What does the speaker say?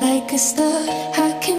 like a star. I